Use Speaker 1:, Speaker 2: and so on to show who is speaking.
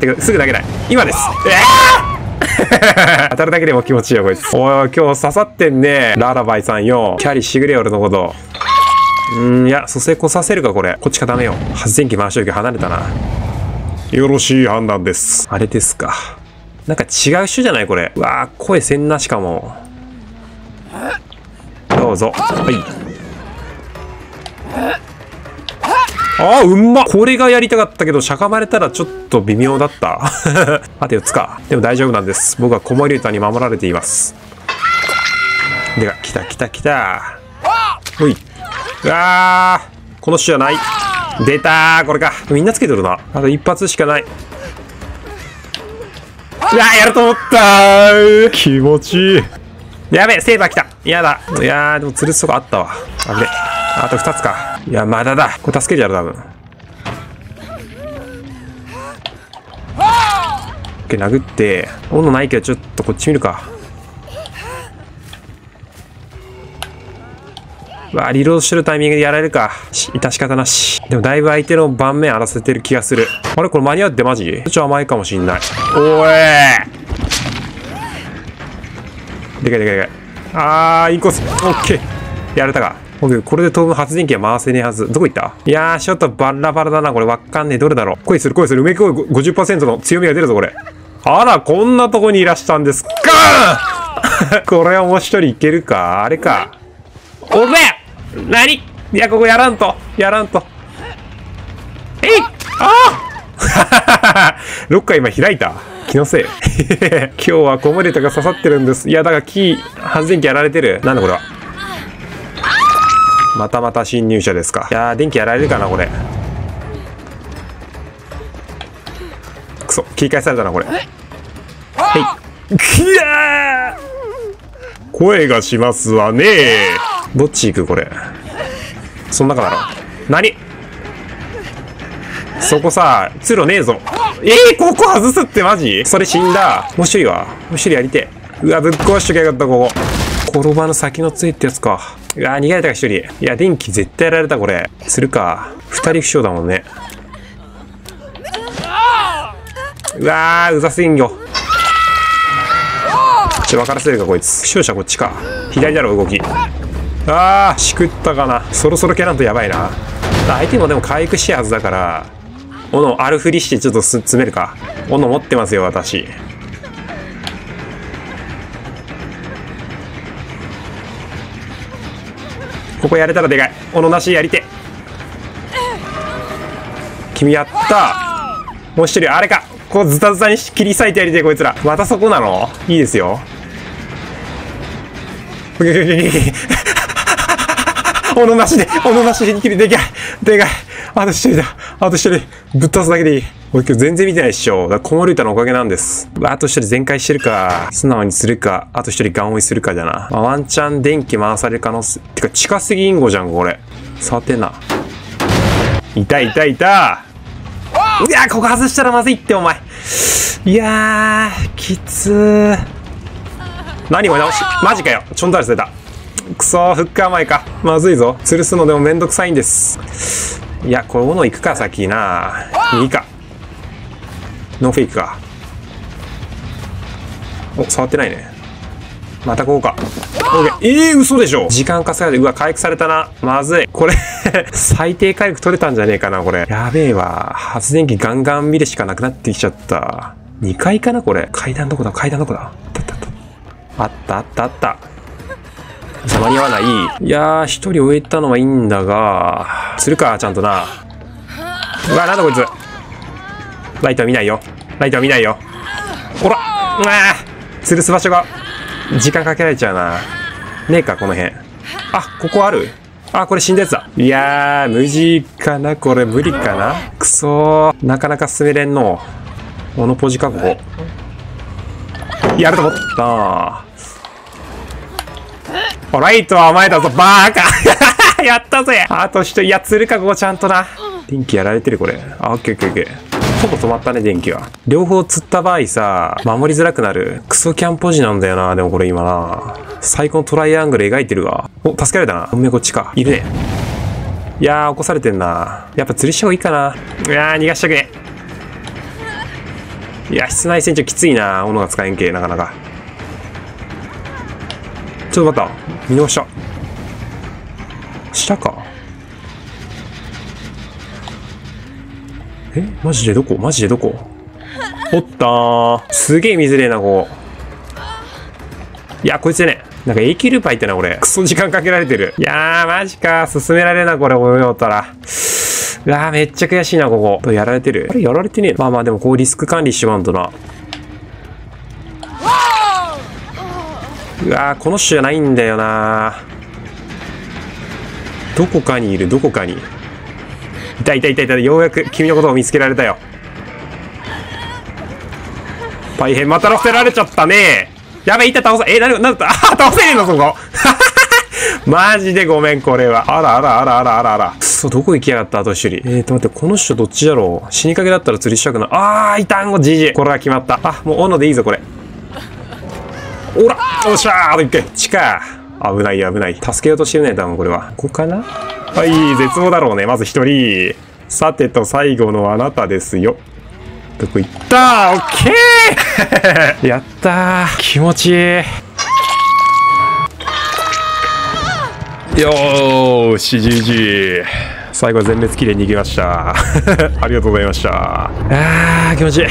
Speaker 1: てくすぐ投げない。今です。えー！当たるだけでも気持ちいいよこいつ。おい今日刺さってんね。ララバイさんよ。キャリーしてくれよ俺のこと。うーんいや蘇生こさせるかこれ。こっち固めよ。う発電機回しとき離れたな。よろしい判断です。あれですか。なんか違う種じゃないこれ。うわー声せんなしかも。どうぞ。はいあーうんまこれがやりたかったけどしゃがまれたらちょっと微妙だった。あと4つかでも大丈夫なんです。僕は子守歌に守られています。でか来た来た来た。ほい。うわー。この種じゃない。出たこれか。みんなつけてるな。あと一発しかない。うわやると思った気持ちいい。やべえセーバー来た。やだ。いやーでも吊るすとこあったわ。あぶねあと2つか。いやまだだ。これ助けるやろ多分。オッケー殴って。斧ないけどちょっとこっち見るか。うわリロードしてるタイミングでやられるか。致し方なし。でもだいぶ相手の盤面荒らせてる気がする。あれこれ間に合ってマジ？ちょ甘いかもしんない。おい。でかいでかいでかい。あーインコース。オッケー。やれたか。オッケーこれで当分発電機は回せねえはず。どこ行った？いやーちょっとバラバラだなこれ。わかんねえ。どれだろう？恋する恋する。梅声50%の強みが出るぞこれ。あらこんなとこにいらしたんですか？これはもう一人いけるか？あれか。おめえ何？いやここやらんと。やらんと。えい！ああ ロッカー今開いた？気のせい。今日はコモレタが刺さってるんです。いやだからキー発電機やられてる。なんだこれは？またまた侵入者ですか。いやー電気やられるかなこれ。くそ切り返されたなこれ。はい。きやー。声がしますわね。どっち行くこれ。その中だろ何？そこさ通路ねえぞ。えー、ここ外すってマジ？それ死んだ。もう一人は？もう一人やりてうわぶっ壊しときゃよかったここ。転ばの先のついってやつかうわ逃げられたか一人。いや電気絶対やられたこれ。するか。二人負傷だもんね。うわーうざすぎんよちょ分からせるかこいつ。負傷者こっちか。左だろ動き。あーしくったかな。そろそろ蹴らんとやばいな。相手もでも回復してはずだから斧あるふりしてちょっと詰めるか。斧持ってますよ私。ここやれたらでかい。おのなしやりて。君やった。もう一人あれか。こうズタズタに切り裂いてやりてこいつら。またそこなの？いいですよ。斧なしで、斧なしで切りでかい。でかい。あと一人だ。あと一人。ぶっ飛ばすだけでいい。俺今日全然見てないっしょ。だからコモルータのおかげなんです。あと一人全開してるか。素直にするか。あと一人ガン追いするかじゃな。まあ、ワンチャン電気回される可能性。てか近すぎインゴじゃん、これ。触ってな。いたいたいた。いやここ外したらまずいって、お前。いやー、きつー。何これ直し、マジかよ。ちょんだらせた。くそー、フッカー前か。まずいぞ。吊るすのでもめんどくさいんです。いや、これ、斧行くか、先な。いいか。ノーフェイクか。お、触ってないね。またこうか。オッケー。えー、嘘でしょ時間稼いで、うわ、回復されたな。まずい。これ 最低回復取れたんじゃねえかな、これ。やべえわ。発電機ガンガン見るしかなくなってきちゃった。2階かな、これ。階段どこだ？階段どこだ？あったあったあったあった。間に合わない？いやー、一人終えたのはいいんだが、するか、ちゃんとな。うわ、なんだこいつ。ライトは見ないよ。ライトは見ないよ。ほらうわー吊るす場所が、時間かけられちゃうな。ねえか、この辺。あ、ここある？あ、これ死んだやつだ。いやー、無事かなこれ無理かなくそー。なかなか進めれんの。モノポジか、ここ。やると思ったなホライトは甘えだぞ、バーカ やったぜあと一人、いや、釣るか、ここちゃんとな。電気やられてる、これ。あ、オッケーオッケーオッケー。ほぼ止まったね、電気は。両方釣った場合さ、守りづらくなる。クソキャンポジなんだよな、でもこれ今な。最高のトライアングル描いてるわ。お、助けられたな。本命こっちか。いるね。いやー、起こされてんな。やっぱ釣りした方がいいかな。いやー、逃がしたくねいや、室内戦長きついな。斧が使えんけ、なかなか。ちょっと待った。見逃した。下かえ？マジでどこ？マジでどこ？おったー。すげえ見づれえな、ここ。いや、こいつね。なんか、永久ルーパーいってな、これ。クソ時間かけられてる。いやー、マジか。進められな、これ、泳いったら。うわー、めっちゃ悔しいな、ここ。やられてる。あれ、やられてねえまあまあ、でも、こうリスク管理しまんとな。うわー、この人じゃないんだよなどこかにいる、どこかに。いたいたいたいた、ようやく君のことを見つけられたよ。大変、また乗せられちゃったね。やべ、いた、倒さ、え、なに、なんだった、あ、倒せねえの、そこ。マジでごめん、これは。あらあらあらあらあらあら。くそ、どこ行きやがった、後処理。えーと、待って、この人どっちだろう？死にかけだったら釣りしたくない。あー、いたんご、じじ。これは決まった。あ、もう斧でいいぞ、これ。おらおっしゃーあと一回。地下。危ない、危ない。助けようとしてるね、多分これは。ここかな？はい、絶望だろうね。まず一人。さてと、最後のあなたですよ。どこ行った？オッケー やったー気持ちいいよーし、GG。最後全滅綺麗に逃げました。ありがとうございました。あー、気持ちいい。